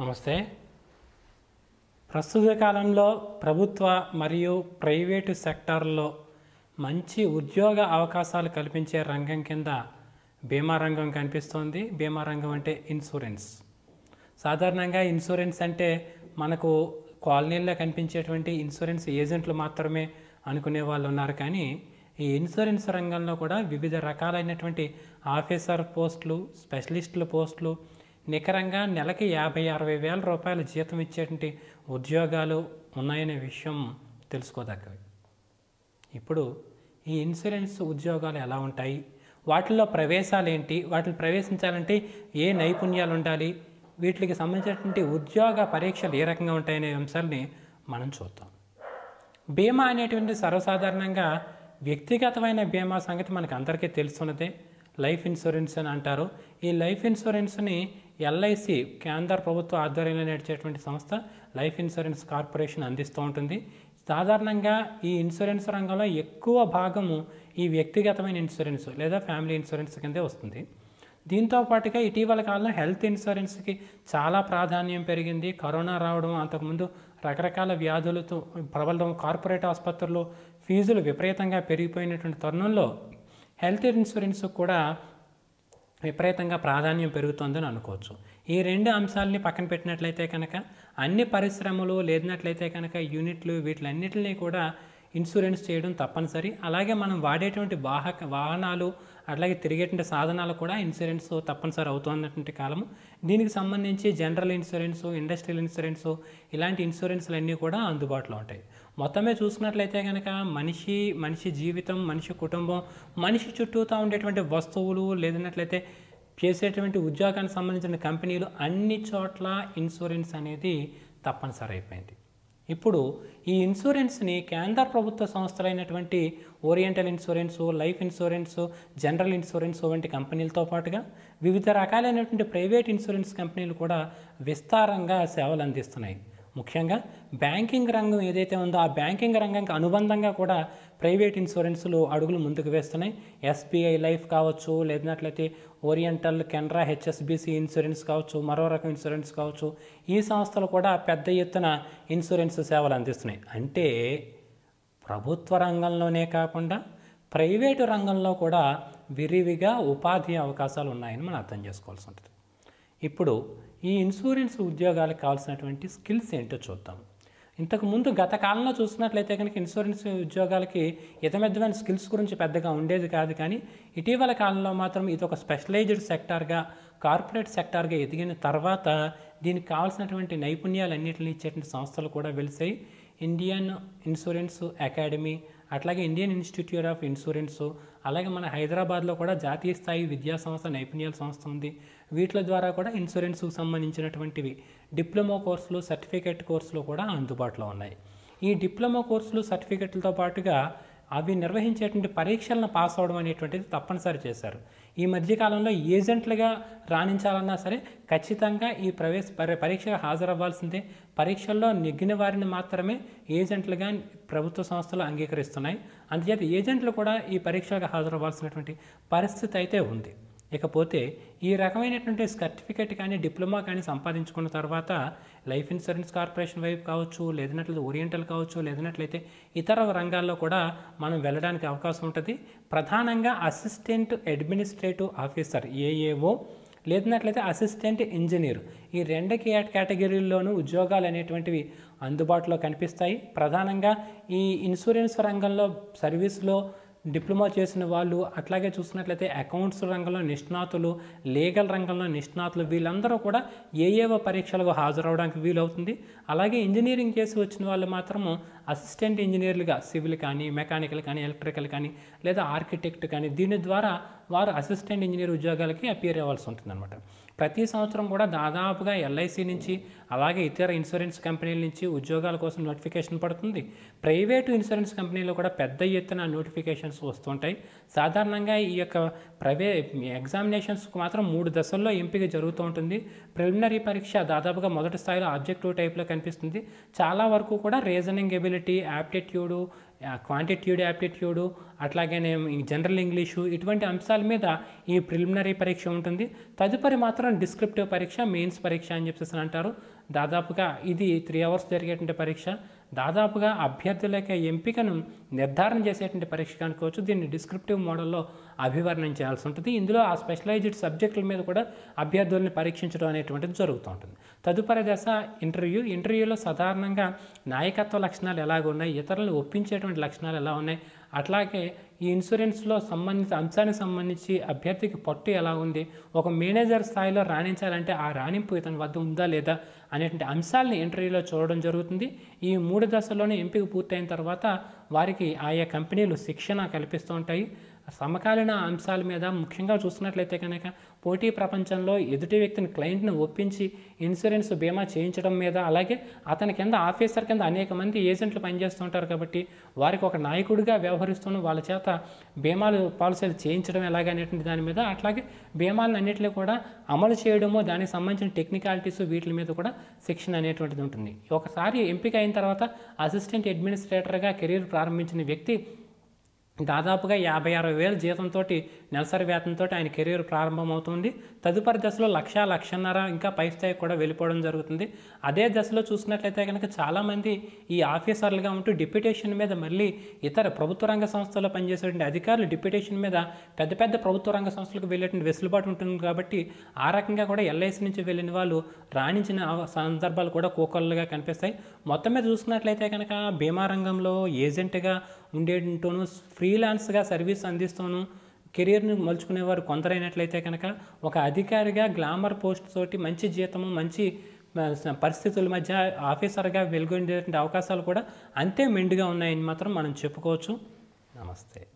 నమస్తే. ప్రస్తుత కాలంలో ప్రభుత్వ మరియు ప్రైవేటు సెక్టార్లో మంచి ఉద్యోగ అవకాశాలు కల్పించే రంగం కింద బీమా రంగం కనిపిస్తోంది. బీమా రంగం అంటే ఇన్సూరెన్స్. సాధారణంగా ఇన్సూరెన్స్ అంటే మనకు కాలనీల్లో కనిపించేటువంటి ఇన్సూరెన్స్ ఏజెంట్లు మాత్రమే అనుకునే వాళ్ళు ఉన్నారు. కానీ ఈ ఇన్సూరెన్స్ రంగంలో కూడా వివిధ రకాలైనటువంటి ఆఫీసర్ పోస్టులు స్పెషలిస్టుల పోస్టులు నికరంగా నెలకి యాభై అరవై వేల రూపాయల జీతం ఇచ్చేటువంటి ఉద్యోగాలు ఉన్నాయనే విషయం తెలుసుకోదగ్గవి. ఇప్పుడు ఈ ఇన్సూరెన్స్ ఉద్యోగాలు ఎలా ఉంటాయి? వాటిల్లో ప్రవేశాలు ఏంటి వాటిని ప్రవేశించాలంటే ఏ నైపుణ్యాలు ఉండాలి? వీటికి సంబంధించినటువంటి ఉద్యోగ పరీక్షలు ఏ రకంగా ఉంటాయనే అంశాలని మనం చూద్దాం. బీమా అనేటువంటి సర్వసాధారణంగా వ్యక్తిగతమైన బీమా సంగతి మనకు అందరికీ తెలుసున్నదే. లైఫ్ ఇన్సూరెన్స్ అని అంటారు. ఈ లైఫ్ ఇన్సూరెన్స్ని ఎల్ఐసి కేంద్ర ప్రభుత్వ ఆధ్వర్యంలో నడిచేటువంటి సంస్థ లైఫ్ ఇన్సూరెన్స్ కార్పొరేషన్ అందిస్తూ ఉంటుంది. సాధారణంగా ఈ ఇన్సూరెన్స్ రంగంలో ఎక్కువ భాగము ఈ వ్యక్తిగతమైన ఇన్సూరెన్స్ లేదా ఫ్యామిలీ ఇన్సూరెన్స్ కిందే వస్తుంది. దీంతో పాటుగా ఇటీవల కాలంలో హెల్త్ ఇన్సూరెన్స్కి చాలా ప్రాధాన్యం పెరిగింది. కరోనా రావడం అంతకుముందు రకరకాల వ్యాధులతో ప్రబలడం కార్పొరేట్ ఆసుపత్రుల్లో ఫీజులు విపరీతంగా పెరిగిపోయినటువంటి తరుణంలో హెల్త్ ఇన్సూరెన్స్ కూడా విపరీతంగా ప్రాధాన్యం పెరుగుతుందని అనుకోవచ్చు. ఈ రెండు అంశాలని పక్కన పెట్టినట్లయితే కనుక అన్ని పరిశ్రమలు లేనట్లయితే కనుక యూనిట్లు వీటిలన్నిటిని కూడా ఇన్సూరెన్స్ చేయడం తప్పనిసరి. అలాగే మనం వాడేటువంటి వాహక వాహనాలు అట్లాగే తిరిగేటువంటి సాధనాలు కూడా ఇన్సూరెన్స్ తప్పనిసరి అవుతున్నటువంటి కాలము. దీనికి సంబంధించి జనరల్ ఇన్సూరెన్స్ ఇండస్ట్రియల్ ఇన్సూరెన్స్ ఇలాంటి ఇన్సూరెన్స్లు అన్నీ కూడా అందుబాటులో ఉంటాయి. మొత్తమే చూసుకున్నట్లయితే కనుక మనిషి మనిషి జీవితం మనిషి కుటుంబం మనిషి చుట్టూతో ఉండేటువంటి వస్తువులు లేదన్నట్లయితే చేసేటువంటి ఉద్యోగానికి సంబంధించిన కంపెనీలు అన్ని చోట్ల ఇన్సూరెన్స్ అనేది తప్పనిసరి అయిపోయింది. ఇప్పుడు ఈ ఇన్సూరెన్స్ని కేంద్ర ప్రభుత్వ సంస్థలైనటువంటి Oriental insurance life insurance general insurance వంటి కంపెనీలతో పాటుగా వివిధ రకాలైనటువంటి ప్రైవేట్ ఇన్సూరెన్స్ కంపెనీలు కూడా విస్తారంగా సేవలు అందిస్తున్నాయి. ముఖ్యంగా బ్యాంకింగ్ రంగం ఏదైతే ఉందో ఆ బ్యాంకింగ్ రంగంకి అనుబంధంగా కూడా ప్రైవేట్ ఇన్సూరెన్స్లు అడుగులు ముందుకు వేస్తున్నాయి. ఎస్బీఐ లైఫ్ కావచ్చు లేదన్నట్లయితే ఓరియంటల్ కెనరా హెచ్ఎస్బిసి ఇన్సూరెన్స్ కావచ్చు మరో రకం ఇన్సూరెన్స్ కావచ్చు ఈ సంస్థలు కూడా పెద్ద ఎత్తున ఇన్సూరెన్స్ సేవలు అందిస్తున్నాయి. అంటే ప్రభుత్వ రంగంలోనే కాకుండా ప్రైవేటు రంగంలో కూడా విరివిగా ఉపాధి అవకాశాలు ఉన్నాయని మనం అర్థం చేసుకోవాల్సి ఉంటుంది. ఇప్పుడు ఈ ఇన్సూరెన్స్ ఉద్యోగాలకు కావాల్సినటువంటి స్కిల్స్ ఏంటో చూద్దాం. ఇంతకుముందు గత కాలంలో చూసినట్లయితే కనుక ఇన్సూరెన్స్ ఉద్యోగాలకి ఇతమెద్దమైన స్కిల్స్ గురించి పెద్దగా ఉండేది కాదు కానీ ఇటీవల కాలంలో మాత్రం ఇది ఒక స్పెషలైజ్డ్ సెక్టార్గా కార్పొరేట్ సెక్టార్గా ఎదిగిన తర్వాత దీనికి కావాల్సినటువంటి నైపుణ్యాలన్నింటినీ ఇచ్చేటువంటి సంస్థలు కూడా వెలిసాయి. ఇండియన్ ఇన్సూరెన్స్ అకాడమీ అట్లాగే ఇండియన్ ఇన్స్టిట్యూట్ ఆఫ్ ఇన్సూరెన్స్ అలాగే మన హైదరాబాద్లో కూడా జాతీయ స్థాయి విద్యా సంస్థ నైపుణ్యాల సంస్థ ఉంది. వీటిల ద్వారా కూడా ఇన్సూరెన్స్కు సంబంధించినటువంటివి డిప్లొమా కోర్సులు సర్టిఫికేట్ కోర్సులు కూడా అందుబాటులో ఉన్నాయి. ఈ డిప్లొమా కోర్సులు సర్టిఫికెట్లతో పాటుగా అవి నిర్వహించేటువంటి పరీక్షలను పాస్ అవడం అనేటువంటిది తప్పనిసరి చేశారు. ఈ మధ్యకాలంలో ఏజెంట్లుగా రాణించాలన్నా సరే ఖచ్చితంగా ఈ ప్రవేశ పరి- పరీక్షకు హాజరవ్వాల్సిందే. పరీక్షల్లో నెగ్గిన వారిని మాత్రమే ఏజెంట్లుగా ప్రభుత్వ సంస్థలు అంగీకరిస్తున్నాయి. అందుచేత ఏజెంట్లు కూడా ఈ పరీక్షలకు హాజరవ్వాల్సినటువంటి పరిస్థితి అయితే ఉంది. ఇకపోతే ఈ రకమైనటువంటి సర్టిఫికేట్ కానీ డిప్లొమా కానీ సంపాదించుకున్న తర్వాత లైఫ్ ఇన్సూరెన్స్ కార్పొరేషన్ వైపు కావచ్చు లేదన్నట్లయితే ఓరియంటల్ కావచ్చు లేదన్నట్లయితే ఇతర రంగాల్లో కూడా మనం వెళ్ళడానికి అవకాశం ఉంటుంది. ప్రధానంగా అసిస్టెంట్ అడ్మినిస్ట్రేటివ్ ఆఫీసర్ ఏఏఓ లేదన్నట్లయితే అసిస్టెంట్ ఇంజనీర్. ఈ రెండు కే- కేటగిరీల్లోనూ ఉద్యోగాలు అనేటువంటివి అందుబాటులో కనిపిస్తాయి. ప్రధానంగా ఈ ఇన్సూరెన్స్ రంగంలో సర్వీస్లో డిప్లొమా చేసిన వాళ్ళు అట్లాగే చూసినట్లయితే అకౌంట్స్ రంగంలో నిష్ణాతులు లీగల్ రంగంలో నిష్ణాతులు వీళ్ళందరూ కూడా ఏఏవో పరీక్షలకు హాజరవడానికి వీలవుతుంది. అలాగే ఇంజనీరింగ్ చేసి వచ్చిన వాళ్ళు మాత్రము అసిస్టెంట్ ఇంజనీర్లుగా సివిల్ కానీ మెకానికల్ కానీ ఎలక్ట్రికల్ కానీ లేదా ఆర్కిటెక్ట్ కానీ దీని ద్వారా వారు అసిస్టెంట్ ఇంజనీర్ ఉద్యోగాలకి అపియర్ అవ్వాల్సి ఉంటుందన్నమాట. ప్రతి సంవత్సరం కూడా దాదాపుగా ఎల్ఐసి నుంచి అలాగే ఇతర ఇన్సూరెన్స్ కంపెనీల నుంచి ఉద్యోగాల కోసం నోటిఫికేషన్ పడుతుంది. ప్రైవేటు ఇన్సూరెన్స్ కంపెనీలో కూడా పెద్ద ఎత్తున నోటిఫికేషన్స్ వస్తుంటాయి. సాధారణంగా ఈ యొక్క ప్రైవే ఎగ్జామినేషన్స్కి మాత్రం మూడు దశల్లో ఎంపిక జరుగుతూ ఉంటుంది. ప్రిలిమినరీ పరీక్ష దాదాపుగా మొదటి స్థాయిలో ఆబ్జెక్టివ్ టైప్లో కనిపిస్తుంది. చాలా వరకు కూడా reasoning ability aptitude quantitative aptitude అట్లాగనే ఈ జనరల్ ఇంగ్లీషు ఇటువంటి అంశాల మీద ఈ ప్రిలిమినరీ పరీక్ష ఉంటుంది. తదుపరి మాత్రం డిస్క్రిప్టివ్ పరీక్ష మెయిన్స్ పరీక్ష అని చెప్పేసి అంటారు. దాదాపుగా ఇది త్రీ అవర్స్ జరిగేటువంటి పరీక్ష. దాదాపుగా అభ్యర్థుల యొక్క ఎంపికను నిర్ధారణ చేసేటువంటి పరీక్ష అనుకోవచ్చు దీన్ని డిస్క్రిప్టివ్ మోడల్లో అభివర్ణం చేయాల్సి ఉంటుంది. ఇందులో ఆ స్పెషలైజ్డ్ సబ్జెక్టుల మీద కూడా అభ్యర్థుల్ని పరీక్షించడం అనేటువంటిది జరుగుతూ ఉంటుంది. తదుపరి దశ ఇంటర్వ్యూ ఇంటర్వ్యూలో సాధారణంగా నాయకత్వ లక్షణాలు ఎలాగ ఉన్నాయి ఇతరులను ఒప్పించేటువంటి లక్షణాలు ఎలా ఉన్నాయి అట్లాగే ఈ ఇన్సూరెన్స్లో సంబంధిత అంశానికి సంబంధించి అభ్యర్థికి పట్టు ఎలా ఉంది? ఒక మేనేజర్ స్థాయిలో రాణించాలంటే ఆ రాణింపు ఇతని వద్ద ఉందా లేదా అనేటువంటి అంశాలని ఇంటర్వ్యూలో చూడడం జరుగుతుంది. ఈ మూడు దశల్లోనే ఎంపిక పూర్తయిన తర్వాత వారికి ఆయా కంపెనీలు శిక్షణ కల్పిస్తూ ఉంటాయి. సమకాలీన అంశాల మీద ముఖ్యంగా చూస్తున్నట్లయితే కనుక పోటీ ప్రపంచంలో ఎదుటి వ్యక్తిని క్లయింట్ని ఒప్పించి ఇన్సూరెన్స్ బీమా చేయించడం మీద అలాగే అతని కింద ఆఫీసర్ కింద అనేక మంది ఏజెంట్లు పనిచేస్తుంటారు కాబట్టి వారికి ఒక నాయకుడిగా వ్యవహరిస్తున్న వాళ్ళ చేత బీమాలు పాలసీలు చేయించడం ఎలాగనేటువంటి దాని మీద అట్లాగే బీమాలను అన్నింటినీ కూడా అమలు చేయడము దానికి సంబంధించిన టెక్నికాలిటీస్ వీటి మీద కూడా శిక్షణ అనేటువంటిది ఉంటుంది. ఒకసారి ఎంపిక అయిన తర్వాత అసిస్టెంట్ అడ్మినిస్ట్రేటర్గా కెరీర్ ప్రారంభించిన వ్యక్తి దాదాపుగా యాభై అరవై వేల జీతంతో నెలసరి వేతనంతో ఆయన కెరీర్ ప్రారంభమవుతుంది. తదుపరి దశలో లక్ష లక్షన్నర ఇంకా పై స్థాయికి కూడా వెళ్ళిపోవడం జరుగుతుంది. అదే దశలో చూసినట్లయితే కనుక చాలామంది ఈ ఆఫీసర్లుగా ఉంటూ డిప్యుటేషన్ మీద మళ్ళీ ఇతర ప్రభుత్వ రంగ సంస్థల్లో పనిచేసేటువంటి అధికారులు డిప్యుటేషన్ మీద పెద్ద పెద్ద ప్రభుత్వ రంగ సంస్థలకు వెళ్ళేటువంటి వెసులుబాటు ఉంటుంది కాబట్టి ఆ రకంగా కూడా ఎల్ఐసి నుంచి వెళ్ళిన వాళ్ళు రాణించిన సందర్భాలు కూడా కోకొల్లుగా కనిపిస్తాయి. మొత్తం మీద చూసుకున్నట్లయితే కనుక బీమా రంగంలో ఏజెంట్గా ఉండేటోను ఫ్రీలాన్స్గా సర్వీస్ అందిస్తూను కెరీర్ని మలుచుకునేవారు కొందరైనట్లయితే కనుక ఒక అధికారిగా గ్లామర్ పోస్ట్ తోటి మంచి జీతము మంచి పరిస్థితుల మధ్య ఆఫీసర్గా వెలుగొందేటువంటి అవకాశాలు కూడా అంతే మెండుగా ఉన్నాయని మాత్రం మనం చెప్పుకోవచ్చు. నమస్తే.